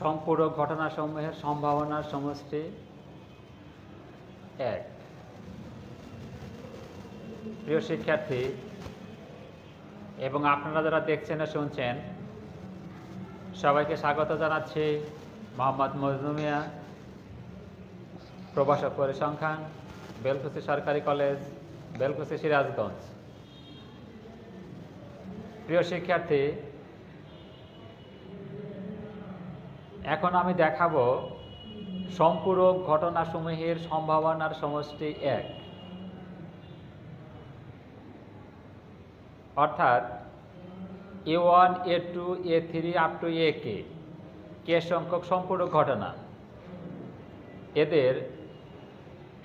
সম্পূরক ঘটনাসমূহের সম্ভাবনার সমষ্টি এক। প্রিয় শিক্ষার্থী, এবং আপনারা যারা দেখছেন ও শুনছেন, সবাইকে স্বাগত জানাচ্ছি। মোহাম্মদ মজনুমিয়া প্রভাষক পরিসংখ্যান, বেলকুচি সরকারি কলেজ, বেলকুচি সিরাজগঞ্জ। প্রিয় শিক্ষার্থী এখন আমি দেখাবো সম্পূরক ঘটনাসমূহের সম্ভাবনার সমষ্টি এক। অর্থাৎ A one, A two, A three, up to A K K সংখ্যক সম্পূরক ঘটনা। এদের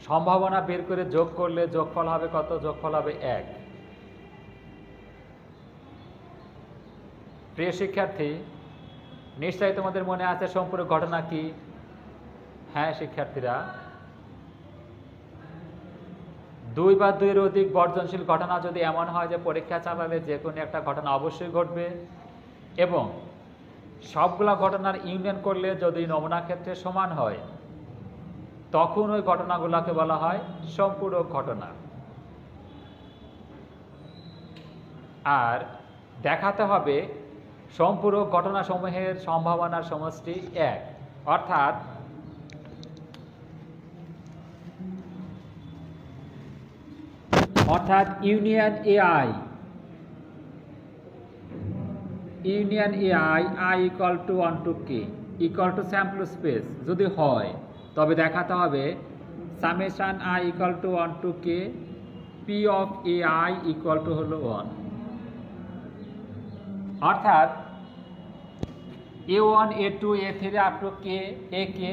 সম্ভাবনা বের করে যোগ করলে যোগফল হবে কত? যোগফল হবে এক। প্রিয় শিক্ষার্থী নিশ্চয়ই তোমাদের মনে আছে সম্পূর্ণ ঘটনা কি? হ্যাঁ শিক্ষার্থীরা। দুই বা দুইয়ের অধিক বর্জনশীল ঘটনা যদি এমন হয় যে পরীক্ষা চালালে যে কোনো একটা ঘটনা অবশ্যই ঘটবে এবং সবগুলা ঘটনার ইউনিয়ন করলে যদি নমুনা ক্ষেত্রে সমান হয়, তখন ওই ঘটনাগুলোকে বলা হয় সম্পূরক ঘটনা। আর দেখাতে হবে সম্পূরক ঘটনাসমূহের সম্ভাবনার সমষ্টি এক। অর্থাৎ অর্থাৎ union AI. Union AI, I equal to one to K equal to sample space যদি হয়, তবে দেখাতে হবে summation I equal to one to K P of A I equal to হলো ওয়ান অর্থাৎ A one A two A three up to K A K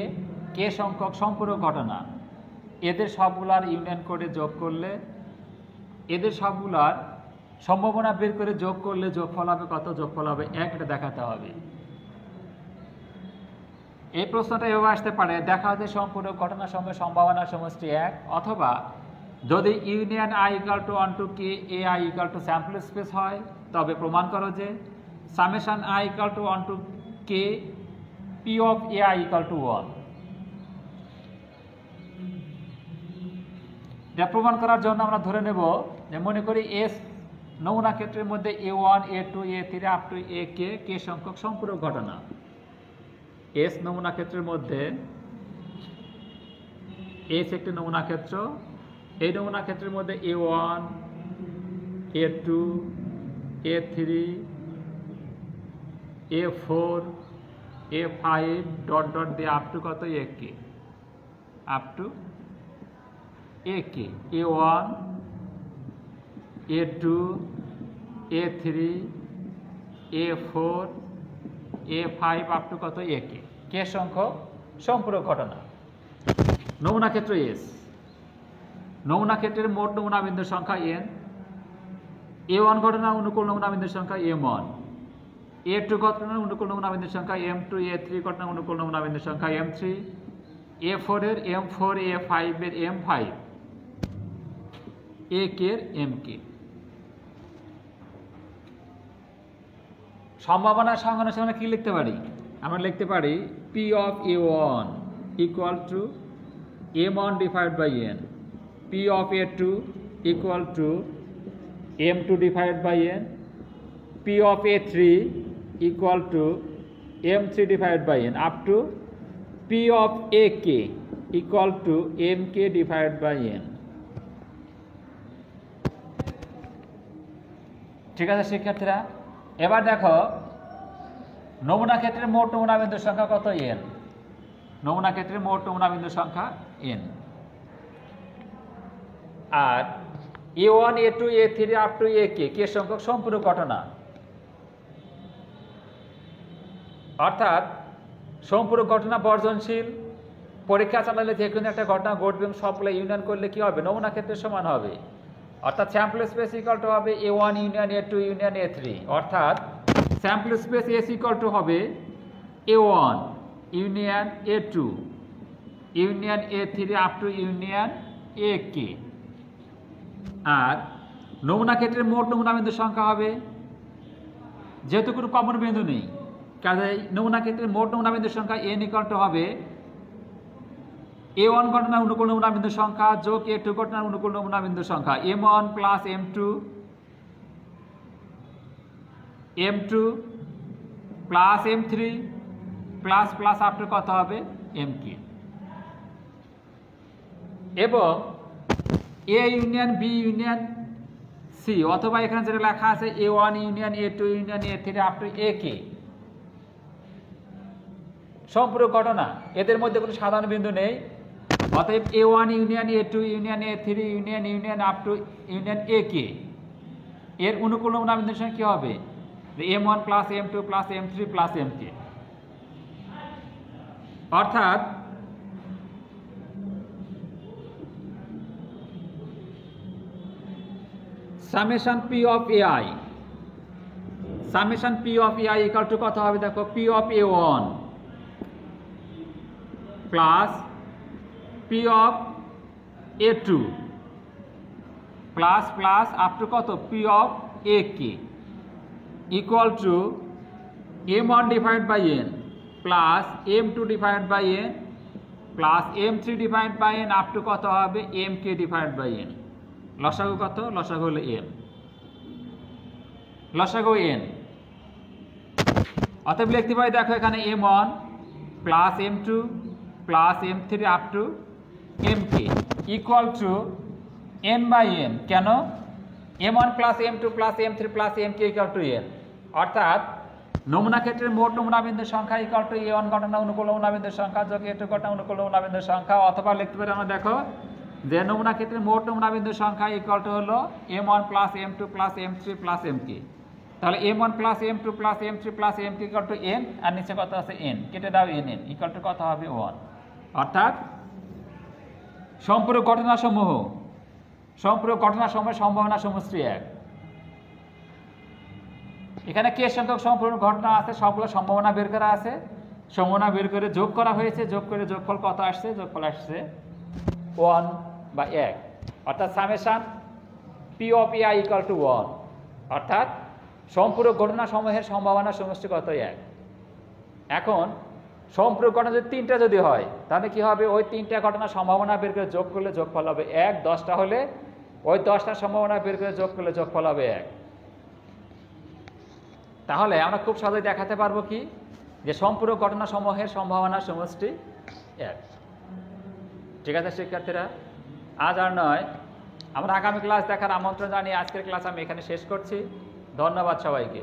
K সংখ্যক সম্পূরক ঘটনা। এদের সবগুলার ইউনিয়ন করে যোগ করলে, এদের সবগুলার সম্ভাবনা বের করে যোগ করলে যোগফল হবে কত? যোগফল হবে এক, এটা দেখাতে হবে। এই প্রশ্নটা এভাবে আসতে পারে, দেখা হচ্ছে সম্পূর্ণ ঘটনা সময় সম্ভাবনার সমষ্টি এক, অথবা যদি union I equal to one to K A I equal to sample space হয়, তবে প্রমাণ করো যে I equal to one to K P of A I equal to one এটা প্রমাণ করার জন্য আমরা ধরে নেব যে মনে করি এস নমুনা ক্ষেত্রের মধ্যে A one A two A three up to A K K সংখ্যক সম্পূরক ঘটনা। এস নমুনা ক্ষেত্রের মধ্যে এস একটি নমুনা ক্ষেত্র, এই নমুনা ক্ষেত্রের মধ্যে A one A two A three A four A five dot dot দিয়ে আপ টু কত? A K up to A K A one A two A three A four A five up to কত? A K K সংখ্যক? সম্পূরক ঘটনা। নমুনা ক্ষেত্র S নমুনা ক্ষেত্রের মোট নমুনা বিন্দুর সংখ্যা এন এ ওয়ান ঘটনা, অনুকূল নমুনা বিন্দুর সংখ্যা এম ওয়ান এ টু ঘটনার অনুকূল নমুনা বিন্দুর সংখ্যা এম টু এ থ্রি ঘটনার অনুকূল নমুনা বিন্দুর সংখ্যা এম থ্রি এ ফোরের এম ফোর এ ফাইভের এম ফাইভ এ কের এম কে সম্ভাবনা সংজ্ঞানের সঙ্গে কি লিখতে পারি? আমরা লিখতে পারি P of A one equal to M one divide by N P of A two equal to M two divide by N P of A three three divide by N up to P of A K equal to M K divide by N ঠিক আছে, শিক্ষার্থীরা? এবার দেখো, নমুনা ক্ষেত্রের মোট নমুনা বিন্দুর সংখ্যা কত? এন নমুনা ক্ষেত্রের মোট নমুনা বিন্দুর সংখ্যা N R A one A two A three up to A K K সংখ্যক সম্পূর্ণ ঘটনা। অর্থাৎ সম্পূর্ণ ঘটনা বর্জনশীল, পরীক্ষা চালালে যে কোনো একটা ঘটনা ঘটবে সবগুলো ইউনিয়ন করলে কি হবে? নমুনা ক্ষেত্রে সমান হবে। অর্থাৎ স্যাম্পল স্পেস ইকাল টু হবে A one union A two union A three অর্থাৎ sample space S equal to হবে A one union A two union A three up to union A K আর নমুনা ক্ষেত্রে মোট নমুনা বিন্দুর সংখ্যা হবে। যেহেতু কোনো কমন বিন্দু নেই কাজে নমুনা ক্ষেত্রে মোট নমুনা বিন্দুর সংখ্যা এন ইকাল টু হবে। এ ওয়ান ঘটনার অনুকূল নমুনা বিন্দুর সংখ্যা যোগ এ টু ঘটনার অনুকূল নমুনা বিন্দুর সংখ্যা। M one plus M two M two plus M three, plus plus after কত হবে? M K. এবং A union, B union, C, অথবা এখানে যেটা লেখা আছে, A one union, A two union, A three, up to A K. সম্পূর্ণ ঘটনা। এদের মধ্যে কোনো সাধারণ বিন্দু নেই। অতএব A one union A two union A three union union up to union A K এর অনুকূল নমুনা বিন্দুর সঙ্গে কী হবে? M one plus M two plus M three plus M K অর্থাৎ summation P of A I summation P of A I equal to কত হবে? দেখো P of A one plus P of A two. Plus plus up to কত? P of A K. Equal to M one divide by N plus M two divide by N plus M three divide by N up to কত হবে? M K divide by N. লসাগু কত? লসাগু হলো N লসাগু N. অতএব লিখতে পারি, দেখো এখানে M one plus M two plus M three up to M K equal to N by N কেন M one plus M two plus M three plus M K equal to N অর্থাৎ নমুনা ক্ষেত্রের মোট নমুনা বিন্দুর সংখ্যা equal two এ one ঘটনা অনুকূল নমুনা বিন্দুর সংখ্যা যোগ এ টু ঘটনা অনুকূল নমুনা বিন্দুর সংখ্যা অথবা লিখতে পারি আমরা দেখো যে নমুনা ক্ষেত্রে মোট নমুনা বিন্দুর সংখ্যা ইকুয়াল টু হলো M one plus M two plus M three plus M K তাহলে M one plus M two plus M three plus M K equal to N আর নিচে কত আছে এন কেটে দাও এন এন ইকুয়াল টু কত হবে one অর্থাৎ সম্পূরক ঘটনাসমূহ সম্পূরক ঘটনাসমূহের সম্ভাবনা সমষ্টি এক। এখানে কে সংখ্যক সম্পূর্ণ ঘটনা আছে? সবগুলো সম্ভাবনা বের করা আছে। সম্ভাবনা বের করে যোগ করা হয়েছে। যোগ করে যোগফল কত আসছে? যোগফল আসছে ওয়ান বা এক। অর্থাৎ summation P of A I equal to one. অর্থাৎ সম্পূরক ঘটনা সমূহের সম্ভাবনা সমষ্টি কত এক? এখন সম্পূরক ঘটনা যদি তিনটা যদি হয়, তাহলে কি হবে? ওই তিনটা ঘটনা সম্ভাবনা বের করে যোগ করলে যোগফল হবে এক, দশটা হলে ওই দশটা সম্ভাবনা বের করে যোগ করলে যোগফল হবে এক। তাহলে আমরা খুব সহজেই দেখাতে পারব কি? যে সম্পূরক ঘটনা সমূহের সম্ভাবনা সমষ্টি এক। ঠিক আছে, শিক্ষার্থীরা? আজ আর নয়। আমরা আগামী ক্লাস দেখার আমন্ত্রণ জানিয়ে আজকের ক্লাস আমি এখানে শেষ করছি। ধন্যবাদ সবাইকে।